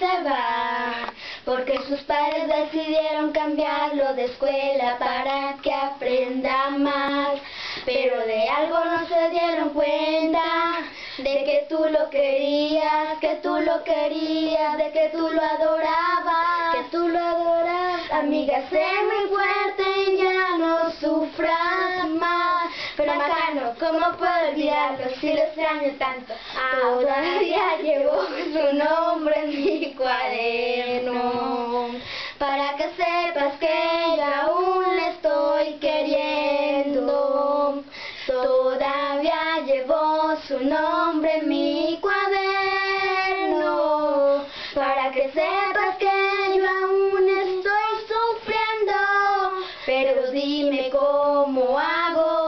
se va, porque sus padres decidieron cambiarlo de escuela para que aprenda más, pero de algo no se dieron cuenta, de que tú lo querías, que tú lo querías, de que tú lo adorabas, que tú lo adorabas. Amiga, sé muy fuerte y ya no sufras más, ¿cómo puedo olvidarlo si lo extraño tanto? Todavía llevo su nombre en mi cuaderno, para que sepas que yo aún le estoy queriendo. Todavía llevo su nombre en mi cuaderno, para que sepas que yo aún estoy sufriendo. Pero dime cómo hago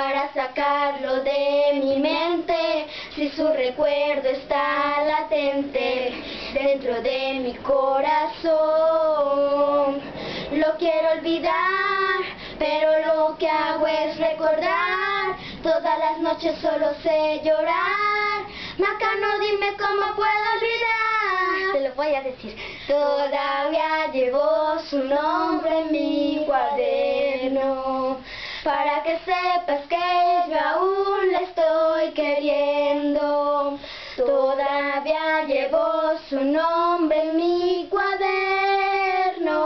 para sacarlo de mi mente, si su recuerdo está latente dentro de mi corazón. Lo quiero olvidar, pero lo que hago es recordar. Todas las noches solo sé llorar. Macano, dime cómo puedo olvidar. Te lo voy a decir. Todavía llevo su nombre en mi cuaderno. Para que sepas que yo aún le estoy queriendo. Todavía llevo su nombre en mi cuaderno.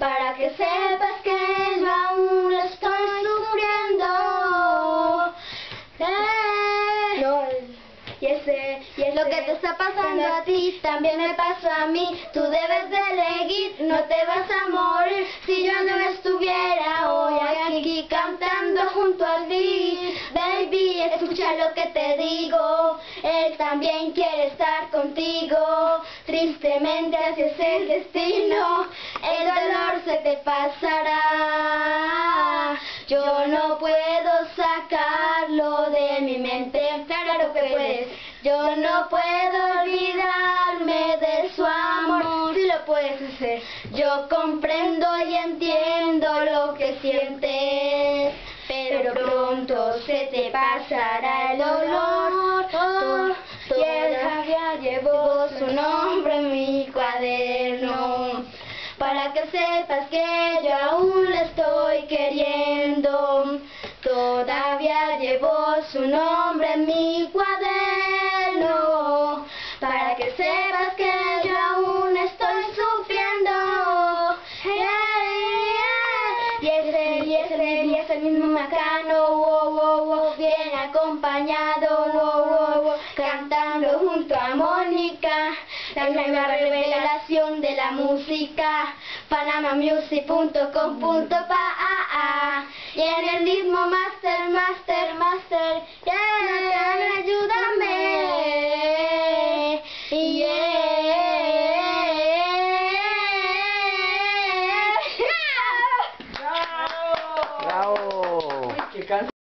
Para que sepas que yo aún le estoy sufriendo. Eh. Y ese, y ese, lo que te está pasando a ti también me pasó a mí. Tú debes de elegir, no te vas a morir. Si yo no lo que te digo. Él también quiere estar contigo. Tristemente así es el destino. El dolor se te pasará. Yo no puedo sacarlo de mi mente. Claro que puedes. Yo no puedo olvidarme de su amor. Si lo puedes hacer. Yo comprendo y entiendo lo que sientes. Pero pronto se te pasará el dolor. Oh, todavía llevo su nombre en mi cuaderno. Para que sepas que yo aún le estoy queriendo. Todavía llevo su nombre en mi macano, wow, wow, wow, bien acompañado, wow, wow, wow, cantando junto a Mónica. La nueva revelación de la música, panamamusic.com.pa y en el mismo master, master, master.